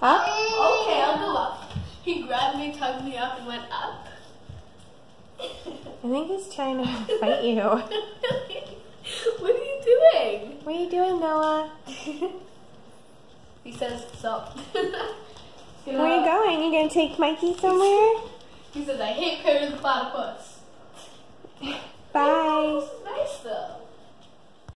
Up? Okay, I'll go up. He grabbed me, tugged me up, and went up. I think he's trying to fight you. what are you doing? What are you doing, Noah? he says, stop. Where are you going? You gonna take Mikey somewhere? He says, I hate Perry the Platypus.